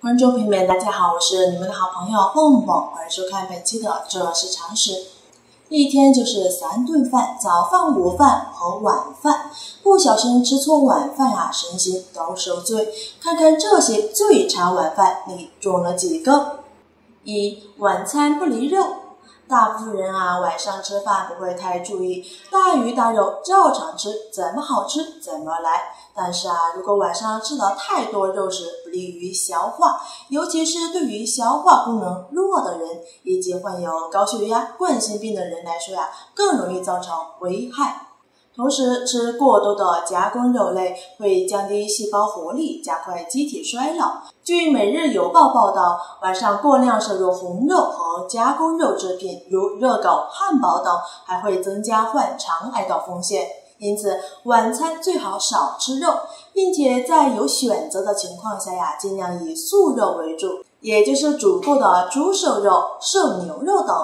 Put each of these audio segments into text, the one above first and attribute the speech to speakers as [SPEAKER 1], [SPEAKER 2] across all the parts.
[SPEAKER 1] 观众朋友们，大家好，我是你们的好朋友蹦蹦，欢迎收看本期的这是常识。一天就是三顿饭，早饭、午饭和晚饭，不小心吃错晚饭呀，身心都受罪。看看这些最差晚饭，你中了几个？一晚餐不离肉。大部分人啊，晚上吃饭不会太注意，大鱼大肉照常吃，怎么好吃怎么来。但是啊，如果晚上吃的太多肉食，不利于消化，尤其是对于消化功能弱的人以及患有高血压、冠心病的人来说呀，更容易造成危害。同时，吃过多的加工肉类会降低细胞活力，加快机体衰老。据《每日邮报》报道，晚上过量摄入红肉和加工肉制品，如热狗、汉堡等，还会增加患肠癌的风险。因此，晚餐最好少吃肉，并且在有选择的情况下呀，尽量以素肉为主，也就是煮过的猪瘦肉、瘦牛肉等。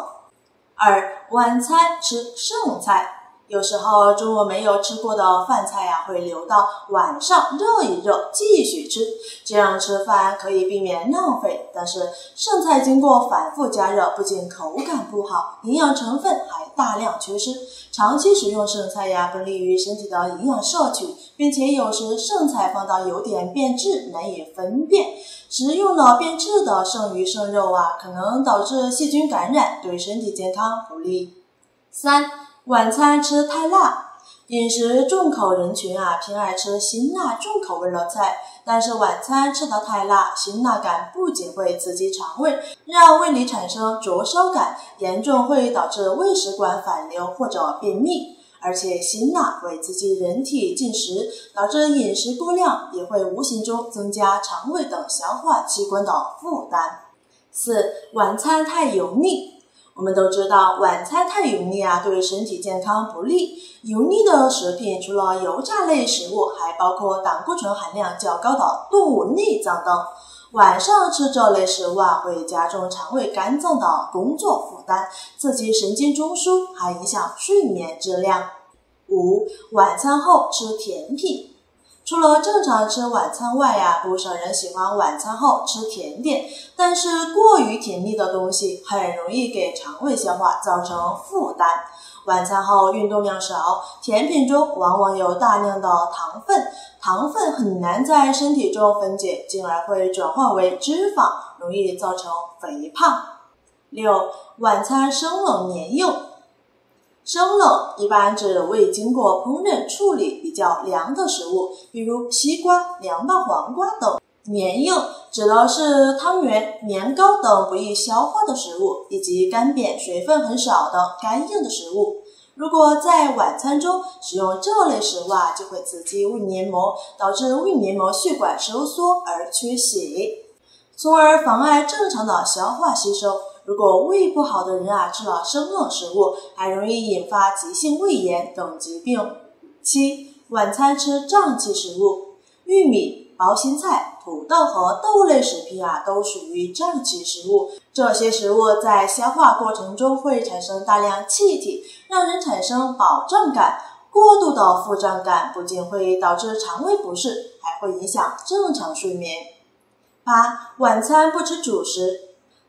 [SPEAKER 1] 二、晚餐吃剩菜。有时候中午没有吃过的饭菜呀，会留到晚上热一热继续吃，这样吃饭可以避免浪费。但是剩菜经过反复加热，不仅口感不好，营养成分还大量缺失。长期食用剩菜呀，不利于身体的营养摄取，并且有时剩菜放到有点变质，难以分辨。食用了变质的剩余剩肉啊，可能导致细菌感染，对身体健康不利。三。晚餐吃太辣，饮食重口人群啊偏爱吃辛辣重口味的菜，但是晚餐吃的太辣，辛辣感不仅会刺激肠胃，让胃里产生灼烧感，严重会导致胃食管反流或者便秘，而且辛辣会刺激人体进食，导致饮食过量，也会无形中增加肠胃等消化器官的负担。四、晚餐太油腻。我们都知道，晚餐太油腻啊，对身体健康不利。油腻的食品除了油炸类食物，还包括胆固醇含量较高的动物内脏等。晚上吃这类食物啊，会加重肠胃、肝脏的工作负担，刺激神经中枢，还影响睡眠质量。五、晚餐后吃甜品。除了正常吃晚餐外呀，不少人喜欢晚餐后吃甜点。但是过于甜腻的东西很容易给肠胃消化造成负担。晚餐后运动量少，甜品中往往有大量的糖分，糖分很难在身体中分解，进而会转化为脂肪，容易造成肥胖。六、晚餐生冷黏硬。生冷一般指未经过烹饪处理比较凉的食物，比如西瓜、凉拌黄瓜等。黏硬指的是汤圆、年糕等不易消化的食物，以及干瘪、水分很少的干硬的食物。如果在晚餐中使用这类食物啊，就会刺激胃黏膜，导致胃黏膜血管收缩而缺血，从而妨碍正常的消化吸收。如果胃不好的人啊，吃了生冷食物，还容易引发急性胃炎等疾病。七、晚餐吃胀气食物，玉米、包心菜、土豆和豆类食品啊，都属于胀气食物。这些食物在消化过程中会产生大量气体，让人产生饱胀感。过度的腹胀感不仅会导致肠胃不适，还会影响正常睡眠。八、晚餐不吃主食。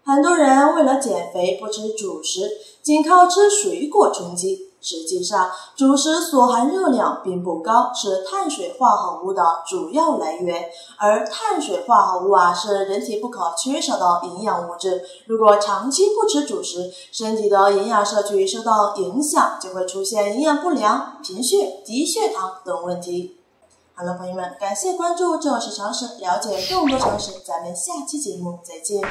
[SPEAKER 1] 很多人为了减肥不吃主食，仅靠吃水果充饥。实际上，主食所含热量并不高，是碳水化合物的主要来源。而碳水化合物啊，是人体不可缺少的营养物质。如果长期不吃主食，身体的营养摄取受到影响，就会出现营养不良、贫血、低血糖等问题。好了，朋友们，感谢关注，这是常识，了解更多常识。咱们下期节目再见。